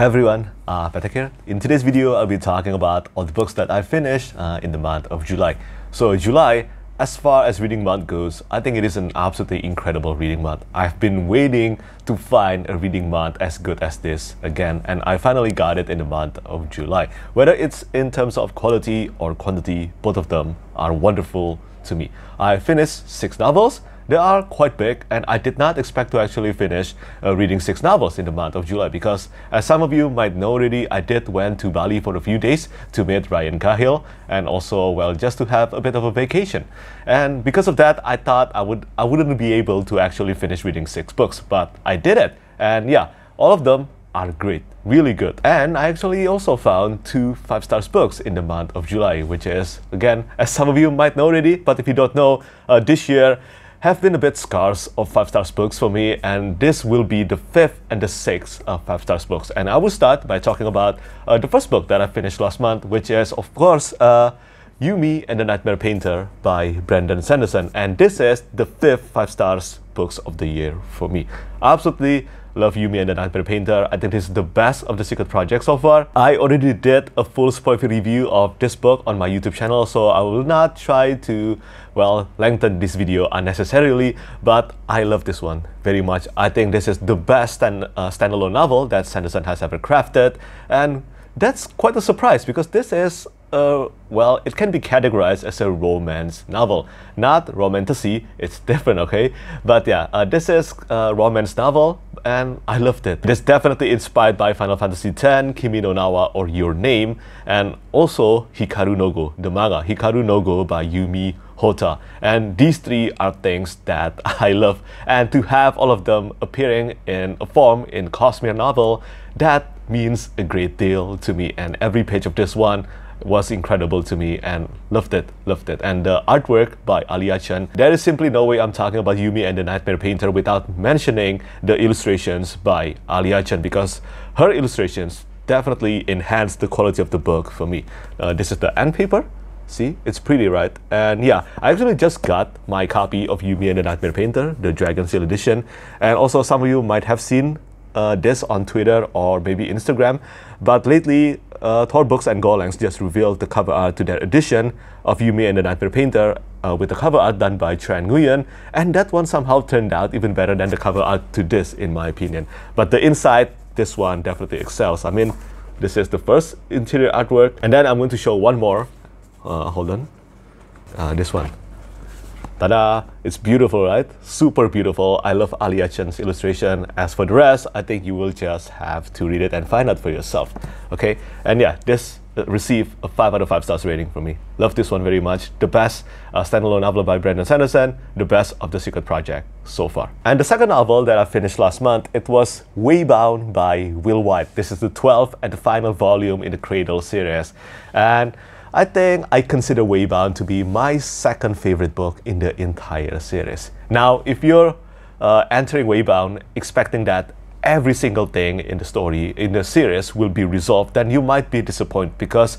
Hi everyone, uh, Petrik here. In today's video, I'll be talking about all the books that I finished uh, in the month of July. So July, as far as reading month goes, I think it is an absolutely incredible reading month. I've been waiting to find a reading month as good as this again, and I finally got it in the month of July. Whether it's in terms of quality or quantity, both of them are wonderful to me. I finished six novels, they are quite big and I did not expect to actually finish uh, reading six novels in the month of July because as some of you might know already, I did went to Bali for a few days to meet Ryan Cahill and also well just to have a bit of a vacation. And because of that, I thought I would I wouldn't be able to actually finish reading six books, but I did it. And yeah, all of them are great, really good. And I actually also found two five stars books in the month of July, which is again, as some of you might know already, but if you don't know, uh, this year have been a bit scarce of five stars books for me, and this will be the fifth and the sixth of five stars books. And I will start by talking about uh, the first book that I finished last month, which is, of course, uh, Yumi and the Nightmare Painter by Brandon Sanderson. And this is the fifth five stars books of the year for me. Absolutely Love Yumi and the Nightmare Painter. I think this is the best of the Secret Project so far. I already did a full spoiler review of this book on my YouTube channel, so I will not try to, well, lengthen this video unnecessarily, but I love this one very much. I think this is the best stand, uh, standalone novel that Sanderson has ever crafted, and that's quite a surprise because this is uh, well, it can be categorized as a romance novel. Not romantasy, it's different, okay? But yeah, uh, this is a romance novel and I loved it. It is definitely inspired by Final Fantasy X, Kimi no Na wa or Your Name, and also Hikaru no Go, the manga Hikaru no Go by Yumi Hotta. And these three are things that I love. And to have all of them appearing in a form in Cosmere novel, that means a great deal to me. And every page of this one was incredible to me and loved it, loved it. And the artwork by Aliya Chen, there is simply no way I'm talking about Yumi and the Nightmare Painter without mentioning the illustrations by Aliya Chen because her illustrations definitely enhance the quality of the book for me. Uh, this is the end paper. See, it's pretty, right? And yeah, I actually just got my copy of Yumi and the Nightmare Painter, the Dragonsteel edition. And also some of you might have seen uh, this on Twitter or maybe Instagram. But lately, uh, Tor Books and Gollancz just revealed the cover art to their edition of Yumi and the Nightmare Painter uh, with the cover art done by Tran Nguyen, and that one somehow turned out even better than the cover art to this, in my opinion. But the inside, this one definitely excels. I mean, this is the first interior artwork, and then I'm going to show one more. Uh, hold on. Uh, this one. Ta-da! It's beautiful, right? Super beautiful. I love Aliya Chen's illustration. As for the rest, I think you will just have to read it and find out for yourself. Okay? And yeah, this uh, received a 5 out of 5 stars rating from me. Love this one very much. The best uh, standalone novel by Brandon Sanderson, the best of the Secret Project so far. And the second novel that I finished last month, it was Waybound by Will Wight. This is the 12th and the final volume in the Cradle series. And I think I consider Waybound to be my second favorite book in the entire series. Now, if you're uh, entering Waybound expecting that every single thing in the story, in the series, will be resolved, then you might be disappointed because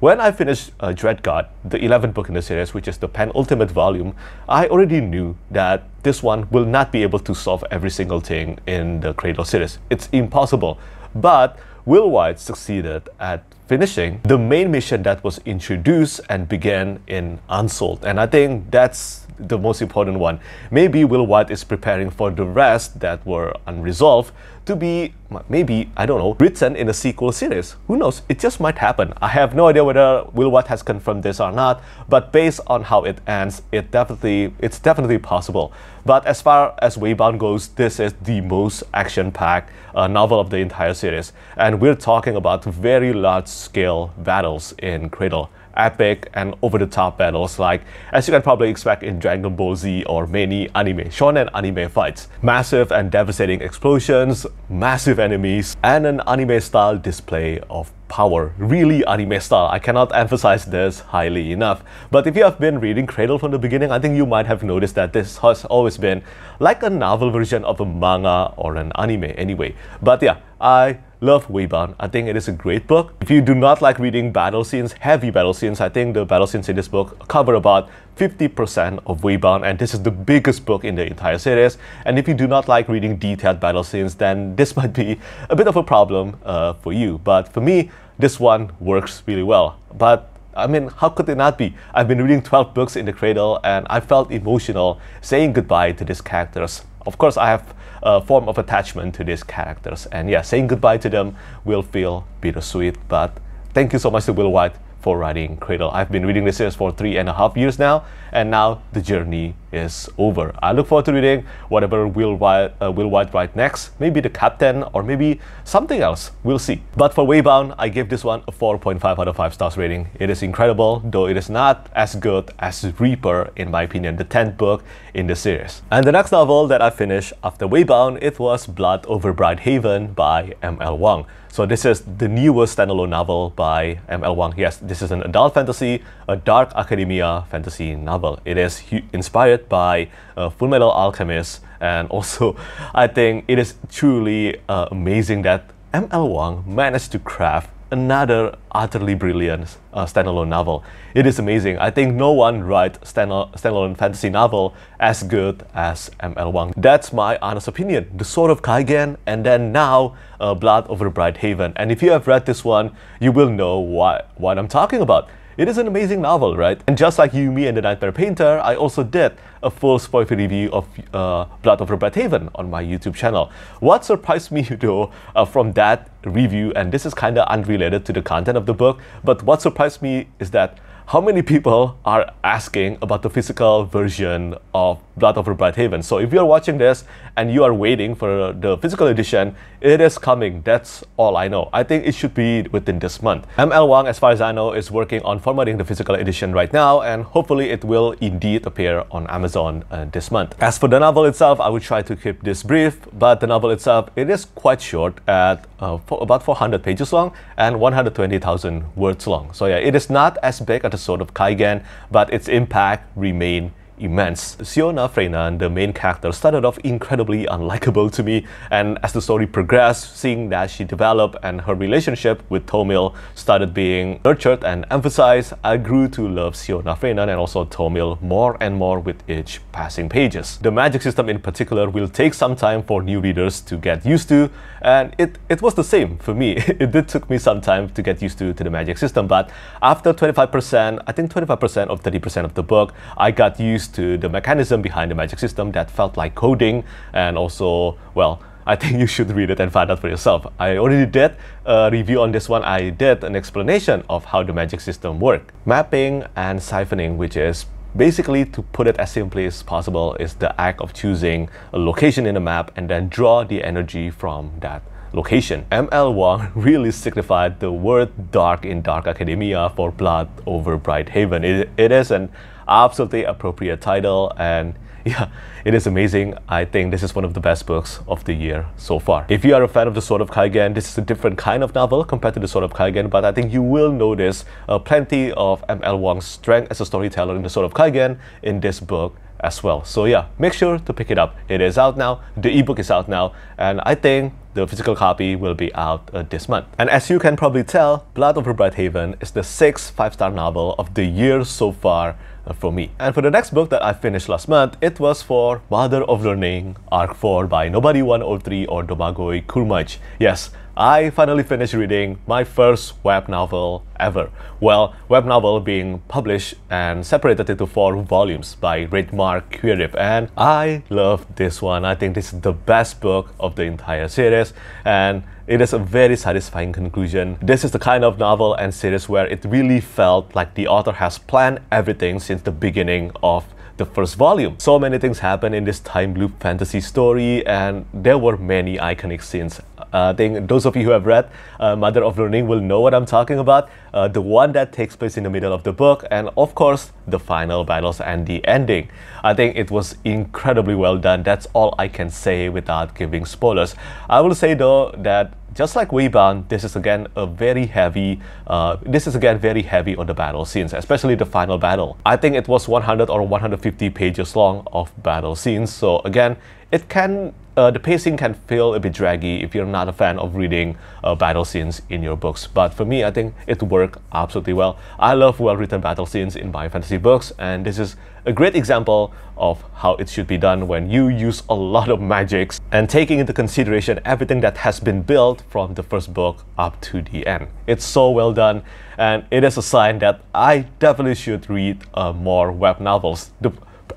when I finished uh, Dreadgod, the 11th book in the series, which is the penultimate volume, I already knew that this one will not be able to solve every single thing in the Cradle series. It's impossible. But Will Wight succeeded at finishing the main mission that was introduced and began in Unsouled. And I think that's the most important one. Maybe Will Wight is preparing for the rest that were unresolved to be maybe, I don't know, written in a sequel series. Who knows? It just might happen. I have no idea whether Will Wight has confirmed this or not, but based on how it ends, it definitely it's definitely possible. But as far as Waybound goes, this is the most action-packed uh, novel of the entire series. And we're talking about very large-scale battles in Cradle epic and over-the-top battles like as you can probably expect in Dragon Ball Z or many anime, shonen anime fights. Massive and devastating explosions, massive enemies, and an anime-style display of power. Really anime style. I cannot emphasize this highly enough. But if you have been reading Cradle from the beginning, I think you might have noticed that this has always been like a novel version of a manga or an anime anyway. But yeah, I love Waybound. I think it is a great book. If you do not like reading battle scenes, heavy battle scenes, I think the battle scenes in this book cover about 50% of Waybound, and this is the biggest book in the entire series. And if you do not like reading detailed battle scenes, then this might be a bit of a problem uh, for you. But for me, this one works really well. But I mean, how could it not be? I've been reading 12 books in the cradle and I felt emotional saying goodbye to these characters. Of course, I have a form of attachment to these characters, and yeah, saying goodbye to them will feel bittersweet. But thank you so much to Will Wight for writing Cradle. I've been reading this series for three and a half years now, and now the journey is over. I look forward to reading whatever Will White, uh, Will Wight write next. Maybe the captain or maybe something else. We'll see. But for Waybound, I give this one a 4.5 out of 5 stars rating. It is incredible, though it is not as good as Reaper, in my opinion, the 10th book in the series. And the next novel that I finished after Waybound, it was Blood Over Bright Haven by M.L. Wang. So this is the newest standalone novel by M.L. Wang. Yes, this is an adult fantasy, a dark academia fantasy novel. It is inspired by uh, Fullmetal Alchemist, and also I think it is truly uh, amazing that M.L. Wang managed to craft another utterly brilliant uh, standalone novel. It is amazing. I think no one writes standalone fantasy novel as good as M.L. Wang. That's my honest opinion. The Sword of Kaigen and then now uh, Blood over Bright Haven. And if you have read this one, you will know what, what I'm talking about. It is an amazing novel, right? And just like Yumi and the Nightmare Painter, I also did a full spoiler review of uh, Blood of Bright Haven on my YouTube channel. What surprised me though uh, from that review, and this is kind of unrelated to the content of the book, but what surprised me is that how many people are asking about the physical version of Blood Over Bright Haven. So if you're watching this and you are waiting for the physical edition, it is coming. That's all I know. I think it should be within this month. ML Wang, as far as I know, is working on formatting the physical edition right now, and hopefully it will indeed appear on Amazon uh, this month. As for the novel itself, I will try to keep this brief, but the novel itself, it is quite short at uh, about 400 pages long and 120,000 words long. So yeah, it is not as big as the Sword of Kaigen, but its impact remain immense. Sciona Freynan, the main character, started off incredibly unlikable to me, and as the story progressed, seeing that she developed and her relationship with Tomil started being nurtured and emphasized, I grew to love Sciona Freynan and also Tomil more and more with each passing pages. The magic system in particular will take some time for new readers to get used to, and it, it was the same for me. it did took me some time to get used to, to the magic system, but after 25%, I think 25% of 30% of the book, I got used to the mechanism behind the magic system that felt like coding and also, well, I think you should read it and find out for yourself. I already did a review on this one. I did an explanation of how the magic system worked. Mapping and siphoning, which is basically to put it as simply as possible, is the act of choosing a location in a map and then draw the energy from that location. ML Wang really signified the word dark in Dark Academia for Blood over Bright Haven. it, it is an absolutely appropriate title and yeah, it is amazing. I think this is one of the best books of the year so far. If you are a fan of the Sword of Kaigen, this is a different kind of novel compared to the Sword of Kaigen, but I think you will notice uh, plenty of ML Wang's strength as a storyteller in the Sword of Kaigen in this book as well. So yeah, make sure to pick it up. It is out now. The ebook is out now, and I think the physical copy will be out uh, this month. And as you can probably tell, Blood over Bright Haven is the sixth five-star novel of the year so far Uh, for me. And for the next book that I finished last month, it was for Mother of Learning, Arc 4 by Nobody 103 or Domagoj Kurmaic. Yes, I finally finished reading my first web novel ever. Well, web novel being published and separated into four volumes by Wraithmarked Creative and I love this one. I think this is the best book of the entire series and it is a very satisfying conclusion. This is the kind of novel and series where it really felt like the author has planned everything since the beginning of the first volume. So many things happen in this time loop fantasy story and there were many iconic scenes. Uh, I think those of you who have read uh, Mother of Learning will know what I'm talking about. Uh, the one that takes place in the middle of the book and of course the final battles and the ending. I think it was incredibly well done. That's all I can say without giving spoilers. I will say though that just like Waybound, this is again a very heavy, uh, this is again very heavy on the battle scenes, especially the final battle. I think it was 100 or 150 pages long of battle scenes. So again, it can uh, the pacing can feel a bit draggy if you're not a fan of reading uh, battle scenes in your books. But for me, I think it worked absolutely well. I love well-written battle scenes in my fantasy books, and this is a great example of how it should be done when you use a lot of magics and taking into consideration everything that has been built from the first book up to the end. It's so well done, and it is a sign that I definitely should read uh, more web novels. The,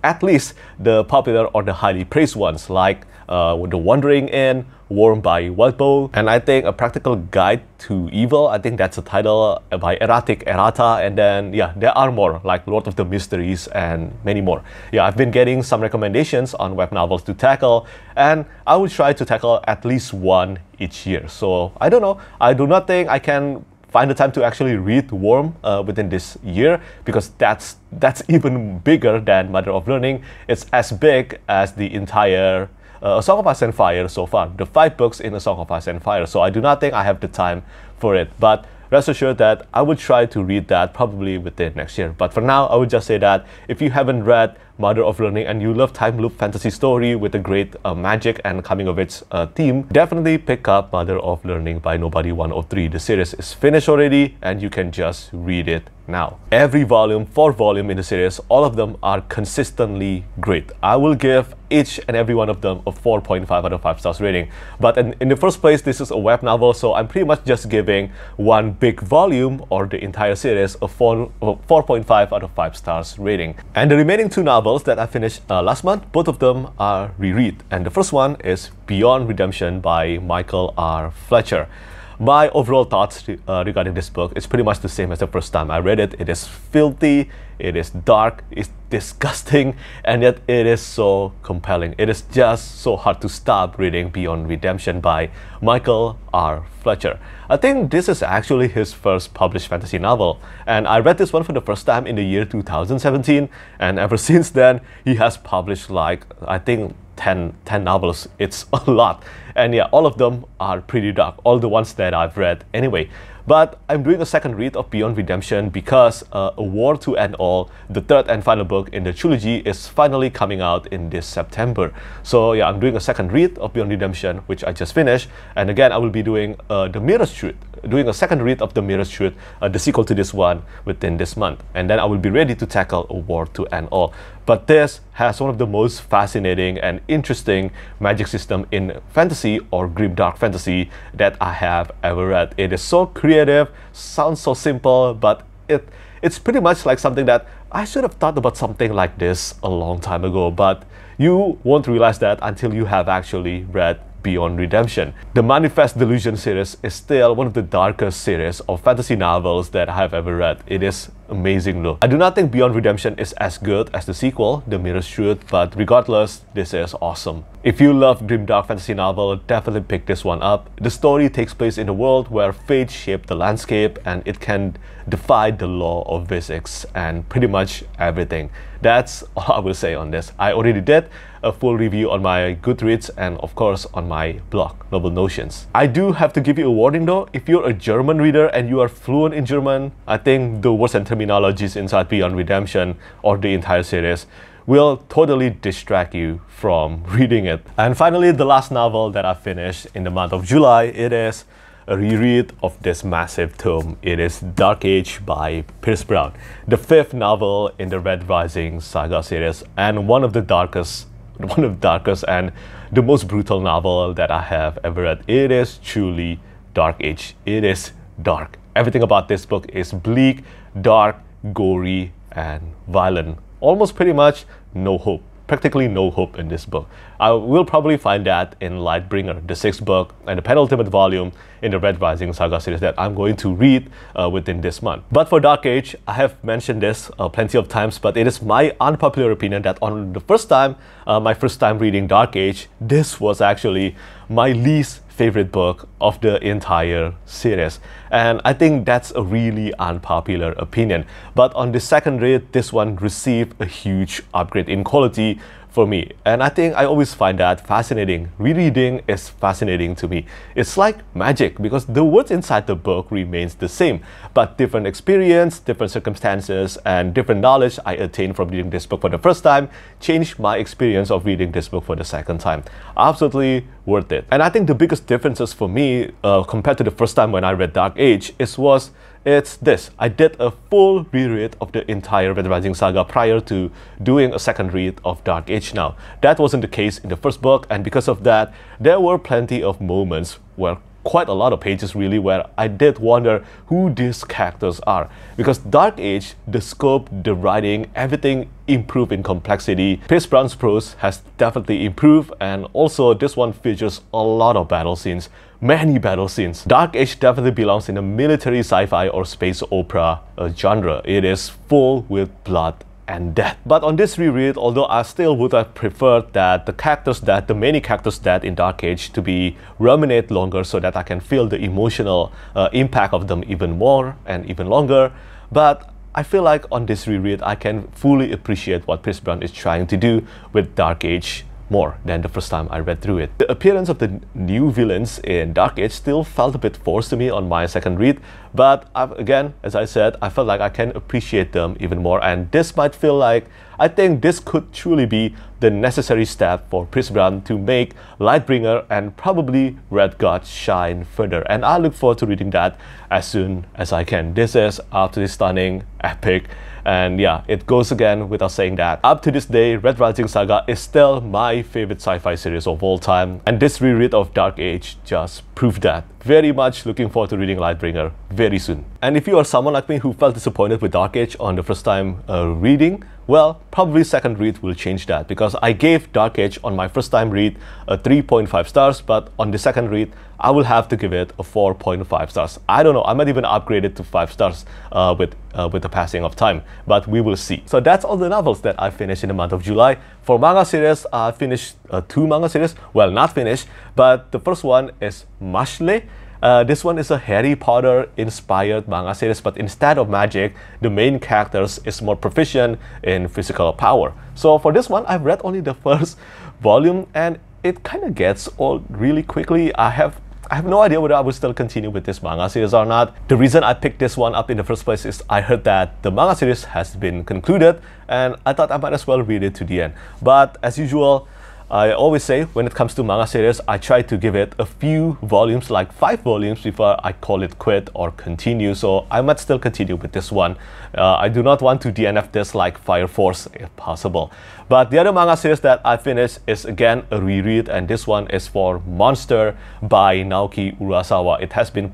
at least the popular or the highly praised ones like uh, The Wandering Inn, Worm by Wildbow, and I think A Practical Guide to Evil. I think that's a title by Erratic Errata, and then yeah, there are more like Lord of the Mysteries and many more. Yeah, I've been getting some recommendations on web novels to tackle, and I will try to tackle at least one each year. So I don't know. I do not think I can find the time to actually read Worm uh, within this year because that's that's even bigger than Mother of Learning. It's as big as the entire uh, A Song of Ice and Fire so far, the five books in A Song of Ice and Fire. So I do not think I have the time for it. But rest assured that I would try to read that probably within next year. But for now, I would just say that if you haven't read Mother of Learning and you love time loop fantasy story with a great uh, magic and coming of its uh, theme, definitely pick up Mother of Learning by Nobody 103. The series is finished already and you can just read it now. Every volume, four volume in the series, all of them are consistently great. I will give each and every one of them a 4.5 out of 5 stars rating. But in, in the first place, this is a web novel, so I'm pretty much just giving one big volume or the entire series a 4, 4.5 out of 5 stars rating. And the remaining two novels that I finished uh, last month, both of them are reread. And the first one is Beyond Redemption by Michael R. Fletcher my overall thoughts uh, regarding this book is pretty much the same as the first time I read it. It is filthy, it is dark, it's disgusting, and yet it is so compelling. It is just so hard to stop reading Beyond Redemption by Michael R. Fletcher. I think this is actually his first published fantasy novel, and I read this one for the first time in the year 2017, and ever since then, he has published like, I think 10, 10 novels. It's a lot. And yeah, all of them are pretty dark, all the ones that I've read anyway. But I'm doing a second read of Beyond Redemption because uh, A War to End All, the third and final book in the trilogy, is finally coming out in this September. So yeah, I'm doing a second read of Beyond Redemption, which I just finished. And again, I will be doing uh, The Mirror's Truth, doing a second read of The Mirror's Truth, uh, the sequel to this one, within this month. And then I will be ready to tackle A War to End All. But this has one of the most fascinating and interesting magic system in fantasy or grim dark fantasy that I have ever read. It is so creative, sounds so simple, but it it's pretty much like something that I should have thought about something like this a long time ago, but you won't realize that until you have actually read Beyond Redemption. The Manifest Delusion series is still one of the darkest series of fantasy novels that I have ever read. It is amazing look. I do not think Beyond Redemption is as good as the sequel, The Mirror's Truth, but regardless, this is awesome. If you love grimdark fantasy novel, definitely pick this one up. The story takes place in a world where fate shaped the landscape and it can defy the law of physics and pretty much everything. That's all I will say on this. I already did a full review on my Goodreads and of course on my blog, Novel Notions. I do have to give you a warning though, if you're a German reader and you are fluent in German, I think the words and terminologies inside Beyond Redemption or the entire series will totally distract you from reading it. And finally, the last novel that I finished in the month of July, it is a reread of this massive tome. It is Dark Age by Pierce Brown, the fifth novel in the Red Rising saga series and one of the darkest one of the darkest and the most brutal novel that I have ever read. It is truly Dark Age. It is dark. Everything about this book is bleak, dark, gory, and violent. Almost pretty much no hope practically no hope in this book. I will probably find that in Lightbringer, the sixth book and the penultimate volume in the Red Rising saga series that I'm going to read uh, within this month. But for Dark Age, I have mentioned this uh, plenty of times, but it is my unpopular opinion that on the first time, uh, my first time reading Dark Age, this was actually my least favorite book of the entire series. And I think that's a really unpopular opinion. But on the second read, this one received a huge upgrade in quality for me. And I think I always find that fascinating. Rereading is fascinating to me. It's like magic because the words inside the book remains the same, but different experience, different circumstances, and different knowledge I attained from reading this book for the first time changed my experience of reading this book for the second time. Absolutely worth it. And I think the biggest differences for me uh, compared to the first time when I read Dark Age is was it's this. I did a full reread of the entire Red Rising saga prior to doing a second read of Dark Age now. That wasn't the case in the first book, and because of that, there were plenty of moments where quite a lot of pages really where I did wonder who these characters are. Because Dark Age, the scope, the writing, everything improved in complexity. Pierce Brown's prose has definitely improved and also this one features a lot of battle scenes, many battle scenes. Dark Age definitely belongs in the military sci-fi or space opera uh, genre. It is full with blood and death. But on this reread, although I still would have preferred that the characters that the many characters that in Dark Age to be ruminate longer so that I can feel the emotional uh, impact of them even more and even longer. But I feel like on this reread, I can fully appreciate what Pierce Brown is trying to do with Dark Age more than the first time I read through it. The appearance of the new villains in Dark Age still felt a bit forced to me on my second read, but I've, again, as I said, I felt like I can appreciate them even more, and this might feel like I think this could truly be the necessary step for Brown to make Lightbringer and probably Red God shine further. And I look forward to reading that as soon as I can. This is absolutely stunning, epic, and yeah, it goes again without saying that. Up to this day, Red Rising Saga is still my favorite sci-fi series of all time, and this reread of Dark Age just proved that. Very much looking forward to reading Lightbringer very soon. And if you are someone like me who felt disappointed with Dark Age on the first time uh, reading, well, probably second read will change that because I gave Dark Age on my first time read a 3.5 stars, but on the second read, I will have to give it a 4.5 stars. I don't know, I might even upgrade it to 5 stars uh, with, uh, with the passing of time, but we will see. So that's all the novels that I finished in the month of July. For manga series, I finished uh, two manga series. Well, not finished, but the first one is Mashle. Uh, this one is a Harry Potter inspired manga series, but instead of magic, the main characters is more proficient in physical power. So for this one, I've read only the first volume and it kind of gets old really quickly. I have I have no idea whether I will still continue with this manga series or not. The reason I picked this one up in the first place is I heard that the manga series has been concluded and I thought I might as well read it to the end. But as usual, I always say when it comes to manga series, I try to give it a few volumes, like five volumes before I call it quit or continue. So I might still continue with this one. Uh, I do not want to DNF this like Fire Force if possible. But the other manga series that I finished is again a reread and this one is for Monster by Naoki Urasawa. It has been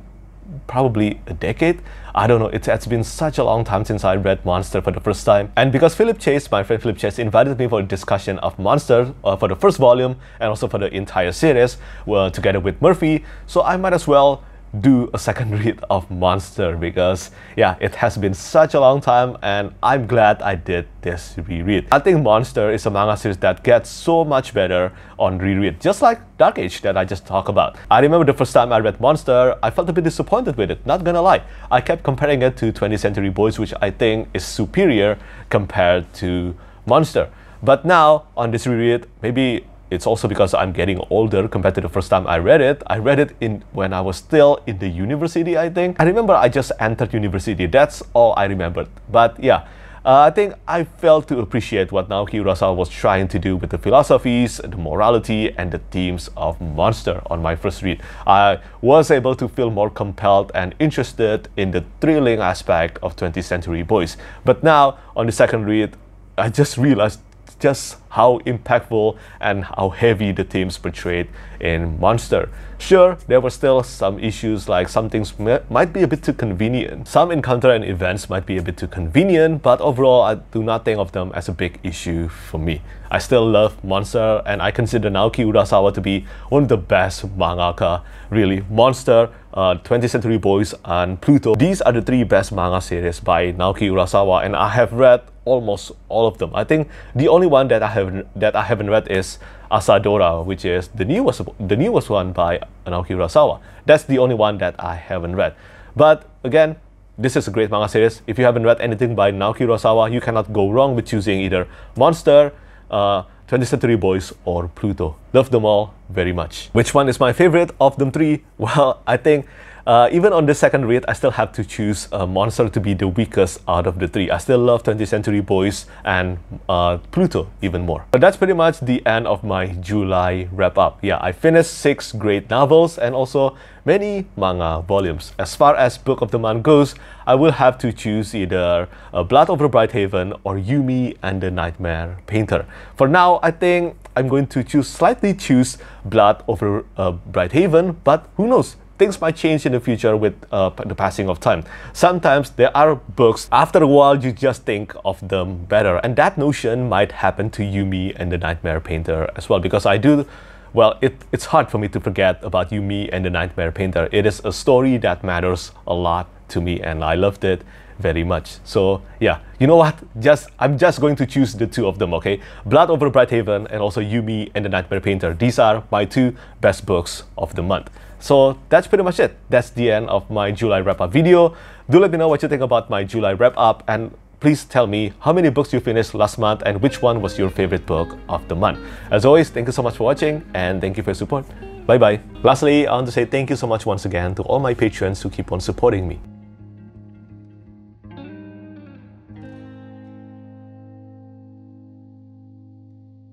probably a decade. I don't know, it's, it's been such a long time since I read Monster for the first time. And because Philip Chase, my friend Philip Chase, invited me for a discussion of Monster uh, for the first volume and also for the entire series well, together with Merphy, so I might as well do a second read of Monster because yeah, it has been such a long time and I'm glad I did this reread. I think Monster is a manga series that gets so much better on reread, just like Dark Age that I just talked about. I remember the first time I read Monster, I felt a bit disappointed with it, not gonna lie. I kept comparing it to 20th Century Boys, which I think is superior compared to Monster. But now, on this reread, maybe it's also because I'm getting older compared to the first time I read it. I read it in when I was still in the university, I think. I remember I just entered university. That's all I remembered. But yeah, uh, I think I failed to appreciate what Naoki Urasawa was trying to do with the philosophies, the morality, and the themes of Monster on my first read. I was able to feel more compelled and interested in the thrilling aspect of 20th Century Boys. But now, on the second read, I just realized just how impactful and how heavy the themes portrayed in Monster. Sure, there were still some issues like some things might be a bit too convenient. Some encounter and events might be a bit too convenient, but overall I do not think of them as a big issue for me. I still love Monster and I consider Naoki Urasawa to be one of the best mangaka, really. Monster, uh, 20th Century Boys and Pluto. These are the three best manga series by Naoki Urasawa and I have read almost all of them. I think the only one that I haven't that I haven't read is Asadora, which is the newest the newest one by Naoki Urasawa. That's the only one that I haven't read. But again, this is a great manga series. If you haven't read anything by Naoki Urasawa, you cannot go wrong with choosing either Monster, uh, 20th Century Boys or Pluto. Love them all very much. Which one is my favorite of them three? Well, I think uh, even on the second read, I still have to choose a monster to be the weakest out of the three. I still love 20th Century Boys and uh, Pluto even more. But that's pretty much the end of my July wrap up. Yeah, I finished six great novels and also many manga volumes. As far as Book of the Month goes, I will have to choose either uh, Blood over Brighthaven or Yumi and the Nightmare Painter. For now, I think I'm going to choose slightly choose Blood over uh, Brighthaven, but who knows? Things might change in the future with uh, the passing of time. Sometimes there are books, after a while, you just think of them better. And that notion might happen to Yumi and the Nightmare Painter as well, because I do. Well, it, it's hard for me to forget about Yumi and the Nightmare Painter. It is a story that matters a lot to me, and I loved it very much. So yeah, you know what? Just I'm just going to choose the two of them, okay? Blood over Brighthaven and also Yumi and the Nightmare Painter. These are my two best books of the month. So that's pretty much it. That's the end of my July wrap-up video. Do let me know what you think about my July wrap-up and please tell me how many books you finished last month and which one was your favorite book of the month. As always, thank you so much for watching and thank you for your support. Bye bye. Lastly, I want to say thank you so much once again to all my patrons who keep on supporting me.